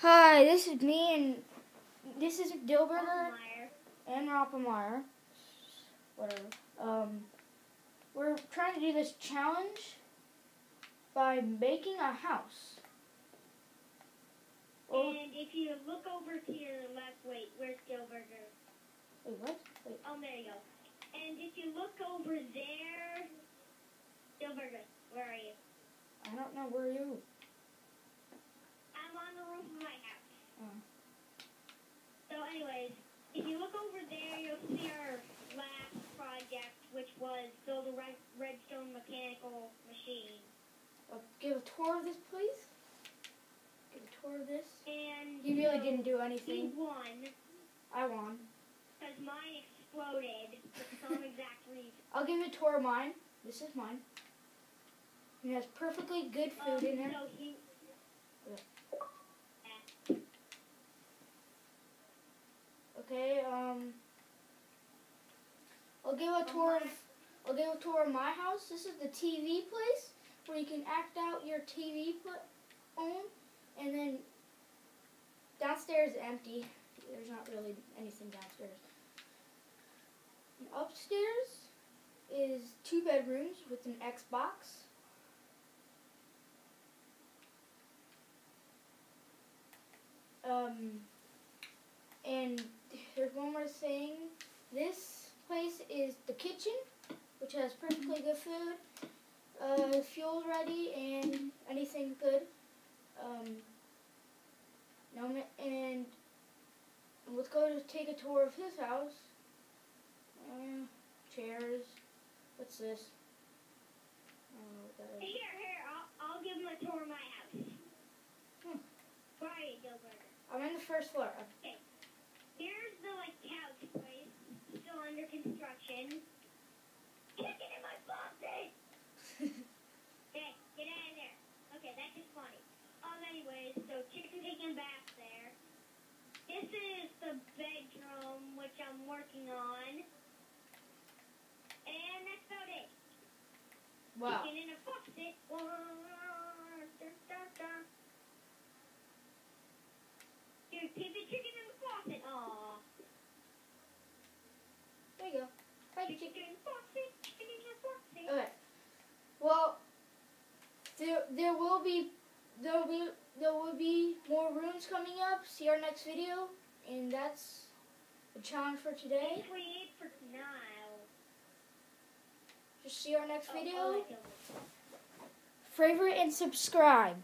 Hi, this is me and this is Dyllburger and Rappemeyer. Whatever. Um, we're trying to do this challenge by making a house. Well, And if you look over to your left, wait, where's Gilberger? wait, what? Wait. Oh, there you go. And if you look over there, Gilberger, where are you? I don't know where you. I'm on the roof of my house. Oh. So, anyways, if you look over there, you'll see our last project, which was build a red, redstone mechanical machine. Uh, give a tour of this, please. Give a tour of this. And You really didn't do He anything. won I won. because mine exploded for some exact reason. I'll give you a tour of mine. This is mine. It has perfectly good Um, food in there. So he. Okay, um, I'll give a tour of, I'll give a tour of my house. This is the TV place where you can act out your TV on, and then downstairs is empty. There's not really anything downstairs. And upstairs is two bedrooms with an Xbox. Um, and one more thing. This place is the kitchen, which has perfectly good food, uh, fuel ready, and anything good. Um, no, and let's go to take a tour of his house. Uh, chairs. What's this? I don't know what. Here, here, I'll, I'll give him a tour of my house. Hmm. Where are you, Gilbert? I'm in the first floor. Here's the, like, couch place, still under construction. Kicking in my faucet! Hey, get out of there. Okay, that's just funny. Um, anyways, so chicken taking a bath there. This is the bedroom, which I'm working on. And that's about it. Wow. Chicken in a faucet. Dude, keep the chicken in the faucet. Aww. There you go. Hi, Chicken chicken. in the faucet. Chicken in the faucet. Okay. Well, there there will be there will be there will be more rooms coming up. See our next video, and that's the challenge for today. That's you need for. Just see our next Oh, video. oh, I killed it. Favorite and subscribe.